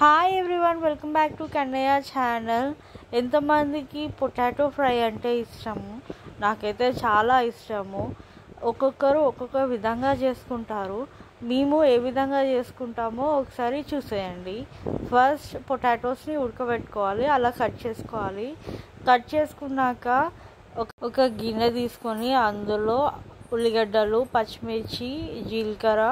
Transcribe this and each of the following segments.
Hi everyone welcome back to Kannayya channel ఎంతమందికి potato fry అంటే ఇష్టము? నాకైతే చాలా ఇష్టము. ఒక్కొక్కరు ఒక్కొక్క విధంగా చేసుకుంటారు. మేము ఏ విధంగా చేసుకుంటామో ఒకసారి చూసేయండి. ఫస్ట్ పొటాటోస్ని ఉడకబెట్టుకోవాలి. అలా కట్ చేసుకోవాలి. కట్ చేసుకున్నాక ఒక ఒక గిన్నె తీసుకొని అందులో ఉల్లిగడ్డలు పచ్చిమిర్చి జీలకర్ర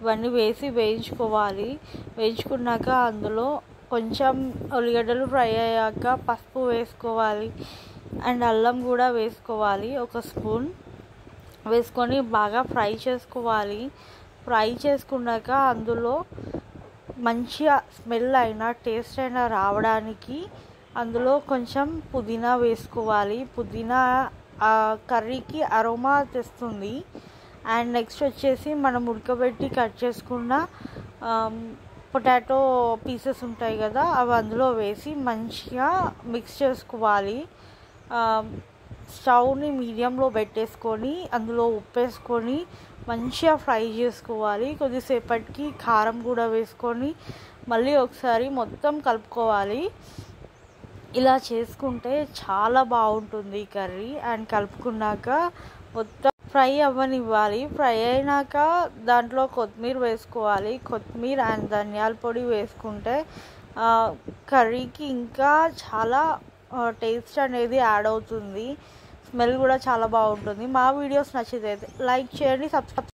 ఇవన్నీ వేసి వేయించుకోవాలి. వేయించుకున్నాక అందులో కొంచెం ఉల్లిగడ్డలు ఫ్రై అయ్యాక పసుపు వేసుకోవాలి. అండ్ అల్లం కూడా వేసుకోవాలి ఒక స్పూన్. వేసుకొని బాగా ఫ్రై చేసుకోవాలి. ఫ్రై చేసుకున్నాక అందులో మంచిగా స్మెల్ అయినా టేస్ట్ అయినా రావడానికి అందులో కొంచెం పుదీనా వేసుకోవాలి. పుదీనా ఆ కర్రీకి అరోమా తెస్తుంది. అండ్ నెక్స్ట్ వచ్చేసి మనం ఉడకబెట్టి కట్ చేసుకున్న పొటాటో పీసెస్ ఉంటాయి కదా అవి అందులో వేసి మంచిగా మిక్స్ చేసుకోవాలి. స్టవ్ని మీడియంలో పెట్టేసుకొని అందులో ఉప్పు వేసుకొని మంచిగా ఫ్రై చేసుకోవాలి. కొద్దిసేపటికి కారం కూడా వేసుకొని మళ్ళీ ఒకసారి మొత్తం కలుపుకోవాలి. ఇలా చేసుకుంటే చాలా బాగుంటుంది కర్రీ. అండ్ కలుపుకున్నాక మొత్తం ఫ్రై అవ్వనివ్వాలి. ఫ్రై అయినాక దాంట్లో కొత్తిమీర వేసుకోవాలి. కొత్తిమీర అండ్ ధనియాల పొడి వేసుకుంటే కర్రీకి ఇంకా చాలా టేస్ట్ అనేది యాడ్ అవుతుంది. స్మెల్ కూడా చాలా బాగుంటుంది. మా వీడియోస్ నచ్చితే లైక్ చేయండి సబ్స్క్రైబ్